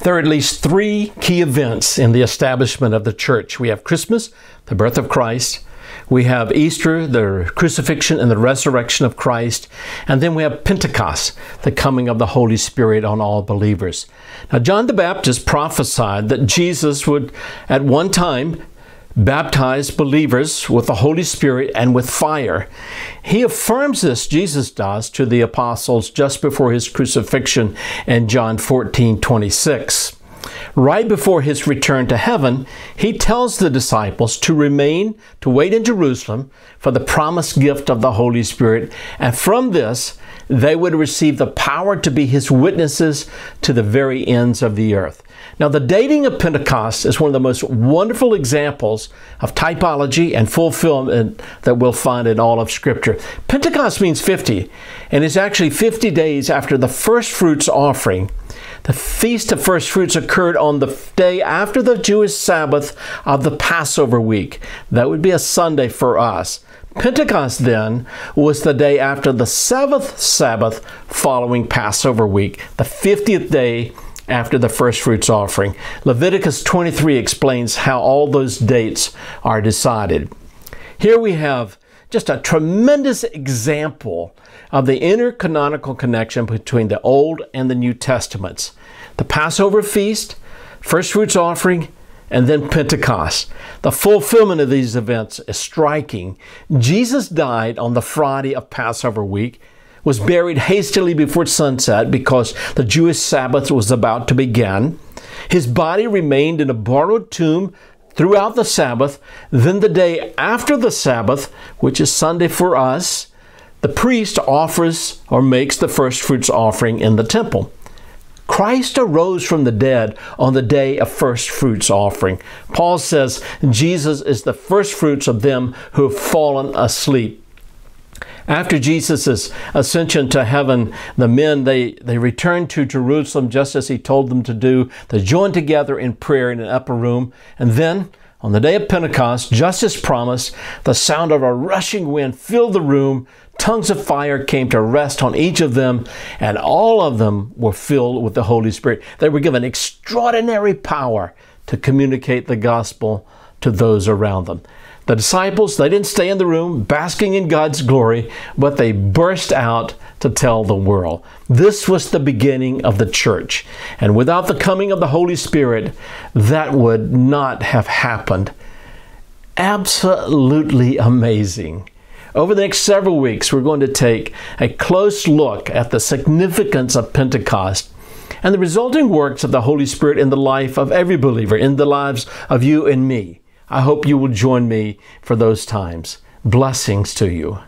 There are at least three key events in the establishment of the church. We have Christmas, the birth of Christ. We have Easter, the crucifixion and the resurrection of Christ. And then we have Pentecost, the coming of the Holy Spirit on all believers. Now, John the Baptist prophesied that Jesus would at one time baptize believers with the Holy Spirit and with fire. He affirms this, Jesus does, to the apostles just before his crucifixion in John 14 26. Right before his return to heaven, he tells the disciples to remain, to wait in Jerusalem for the promised gift of the Holy Spirit, and from this, they would receive the power to be his witnesses to the very ends of the earth. Now, the dating of Pentecost is one of the most wonderful examples of typology and fulfillment that we'll find in all of Scripture. Pentecost means 50, and it's actually 50 days after the first fruits offering. The Feast of First Fruits occurred on the day after the Jewish Sabbath of the Passover week. That would be a Sunday for us. Pentecost then was the day after the seventh Sabbath following Passover week, the 50th day after the first fruits offering. Leviticus 23 explains how all those dates are decided. Here we have just a tremendous example of the intercanonical connection between the Old and the New Testaments. The Passover feast, first fruits offering, and then Pentecost. The fulfillment of these events is striking. Jesus died on the Friday of Passover week was buried hastily before sunset because the Jewish Sabbath was about to begin. His body remained in a borrowed tomb throughout the Sabbath. Then, the day after the Sabbath, which is Sunday for us, the priest offers or makes the first fruits offering in the temple. Christ arose from the dead on the day of first fruits offering. Paul says Jesus is the first fruits of them who have fallen asleep. After Jesus' ascension to heaven, the men, they, they returned to Jerusalem just as he told them to do. They joined together in prayer in an upper room. And then, on the day of Pentecost, just as promised, the sound of a rushing wind filled the room. Tongues of fire came to rest on each of them, and all of them were filled with the Holy Spirit. They were given extraordinary power to communicate the gospel to those around them. The disciples, they didn't stay in the room basking in God's glory, but they burst out to tell the world. This was the beginning of the church. And without the coming of the Holy Spirit, that would not have happened. Absolutely amazing. Over the next several weeks, we're going to take a close look at the significance of Pentecost and the resulting works of the Holy Spirit in the life of every believer, in the lives of you and me. I hope you will join me for those times. Blessings to you.